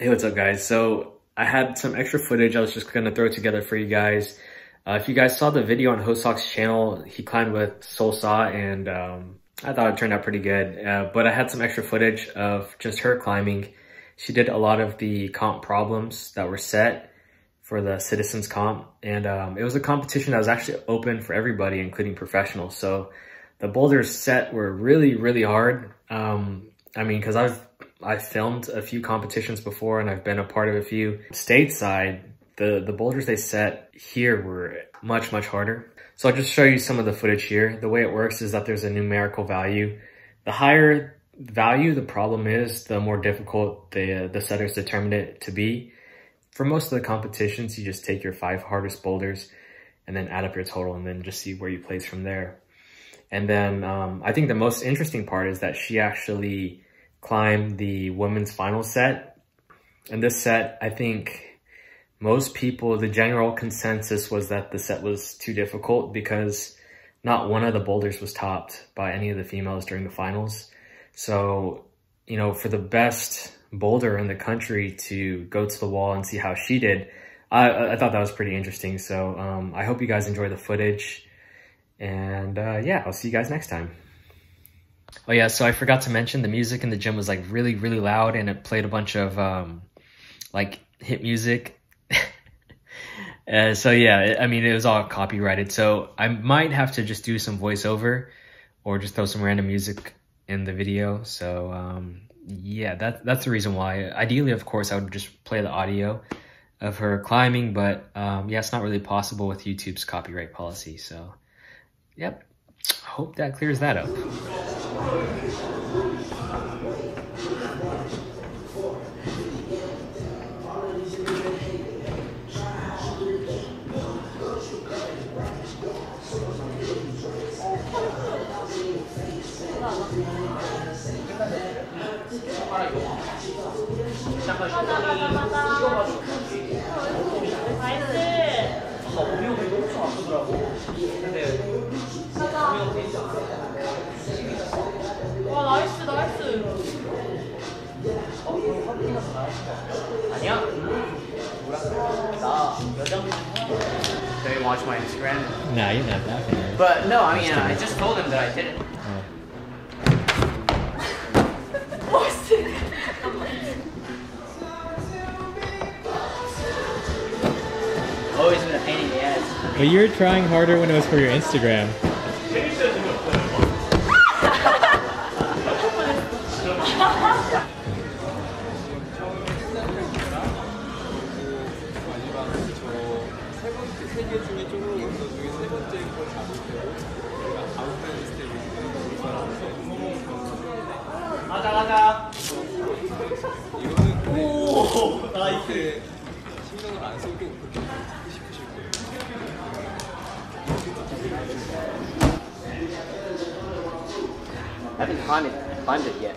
Hey, what's up guys? So I had some extra footage I was just gonna throw together for you guys. Uh, if you guys saw the video on Hoseok's channel, he climbed with Sol Sa and um, I thought it turned out pretty good. Uh, but I had some extra footage of just her climbing. She did a lot of the comp problems that were set for the Citizens Comp. And um, it was a competition that was actually open for everybody, including professionals. So the boulders set were really, really hard. Um, I mean, cause I've I've filmed a few competitions before and I've been a part of a few. Stateside, the, the boulders they set here were much, much harder. So I'll just show you some of the footage here. The way it works is that there's a numerical value. The higher value the problem is, the more difficult the, the setters determined it to be. For most of the competitions, you just take your five hardest boulders and then add up your total and then just see where you place from there. And then um, I think the most interesting part is that she actually climb the women's final set. And this set, I think most people, the general consensus was that the set was too difficult because not one of the boulders was topped by any of the females during the finals. So, you know, for the best boulder in the country to go to the wall and see how she did, I, I thought that was pretty interesting. So um, I hope you guys enjoy the footage. And uh, yeah, I'll see you guys next time. Oh yeah, so I forgot to mention the music in the gym was like really, really loud and it played a bunch of um, like hit music. uh, so yeah, I mean, it was all copyrighted. So I might have to just do some voiceover or just throw some random music in the video. So um, yeah, that, that's the reason why. Ideally, of course, I would just play the audio of her climbing, but um, yeah, it's not really possible with YouTube's copyright policy. So yep, hope that clears that up. 知道了。妈妈妈妈妈妈。孩子。好，没多说多少字。 와 나이스 나이스 아니야? 뭐라? 나 여장. They watch my Instagram. Nah, you're not that famous. But no, I mean, I just told them that I did it. Always been a pain in the ass. But you were trying harder when it was for your Instagram. 오 나이스. 신경을 안 쓰고 그렇게 하고 싶으실 거예요. I haven't climbed it, climbed it yet.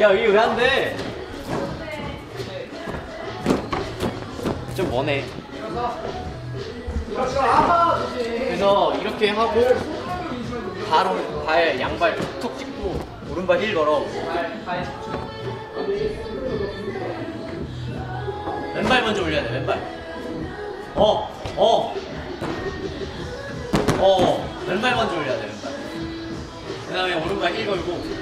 야 이게 왜 안 돼? 좀 머네. 그래서 이렇게 하고 바로 발 양발 툭 찍고 오른발 힐 걸어. 왼발 먼저 올려야 돼. 왼발. 어, 어, 어. 왼발 먼저 올려야 돼. 왼발. 그 다음에 오른발 힐 걸고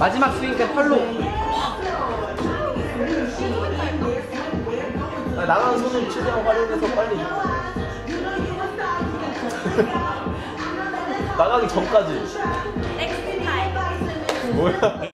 마지막 스윙 때 팔로. 나가는 손을 최대한 활용해서 빨리. 나가기 전까지. 뭐야